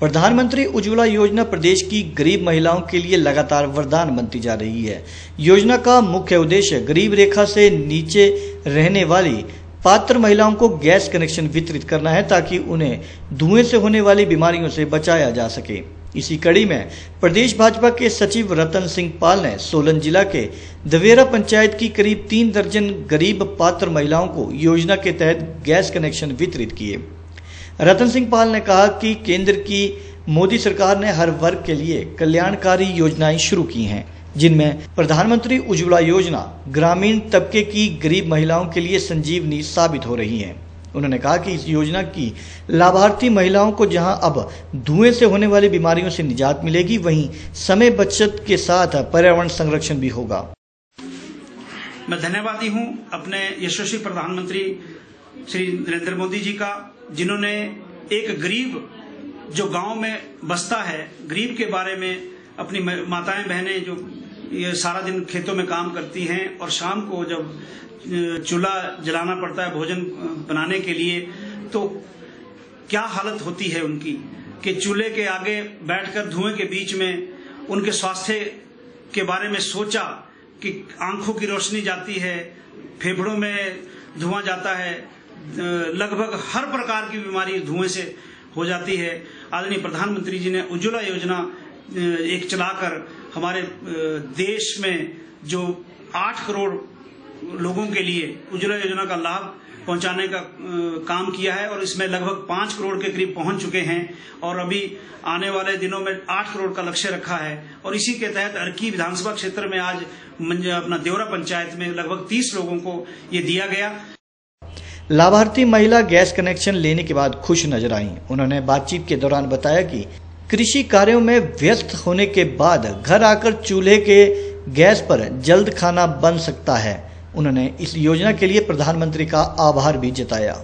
प्रधानमंत्री उज्ज्वला योजना प्रदेश की गरीब महिलाओं के लिए लगातार वरदान बनती जा रही है। योजना का मुख्य उद्देश्य गरीब रेखा से नीचे रहने वाली पात्र महिलाओं को गैस कनेक्शन वितरित करना है ताकि उन्हें धुएँ से होने वाली बीमारियों से बचाया जा सके। इसी कड़ी में प्रदेश भाजपा के सचिव रतन सिंह पाल ने सोलन जिला के दवेरा पंचायत की करीब तीन दर्जन गरीब पात्र महिलाओं को योजना के तहत गैस कनेक्शन वितरित किए। रतन सिंह पाल ने कहा कि केंद्र की मोदी सरकार ने हर वर्ग के लिए कल्याणकारी योजनाएँ शुरू की हैं, जिनमें प्रधानमंत्री उज्ज्वला योजना, ग्रामीण तबके की गरीब महिलाओं के लिए संजीवनी साबित हो रही है। उन्होंने कहा कि इस योजना की लाभार्थी महिलाओं को जहाँ अब धुएँ से होने वाली बीमारियों से निजात मिलेगी, वहीं समय बचत के साथ पर्यावरण संरक्षण भी होगा। मैं धन्यवादी हूँ अपने यशस्वी प्रधानमंत्री श्री नरेंद्र मोदी जी का, जिन्होंने एक गरीब जो गाँव में बसता है, गरीब के बारे में अपनी माताएँ, बहनें जो ये सारा दिन खेतों में काम करती हैं और शाम को जब चूल्हा जलाना पड़ता है भोजन बनाने के लिए तो क्या हालत होती है उनकी कि चूल्हे के आगे बैठकर धुएँ के बीच में उनके स्वास्थ्य के बारे में सोचा कि आँखों की रोशनी जाती है, फेफड़ों में धुआँ जाता है लगभग हर प्रकार की बीमारी धुएँ से हो जाती है। आदरणीय प्रधानमंत्री जी ने उज्ज्वला योजना एक चलाकर हमारे देश में जो आठ करोड़ लोगों के लिए उज्ज्वला योजना का लाभ पहुँचाने का काम किया है और इसमें लगभग पाँच करोड़ के करीब पहुँच चुके हैं और अभी आने वाले दिनों में आठ करोड़ का लक्ष्य रखा है। और इसी के तहत अर्की विधानसभा क्षेत्र में आज अपना देवरा पंचायत में लगभग तीस लोगों को ये दिया गया। लाभार्थी महिला गैस कनेक्शन लेने के बाद खुश नज़र आई। उन्होंने बातचीत के दौरान बताया कि कृषि कार्यों में व्यस्त होने के बाद घर आकर चूल्हे के गैस पर जल्द खाना बन सकता है। उन्होंने इस योजना के लिए प्रधानमंत्री का आभार भी जताया।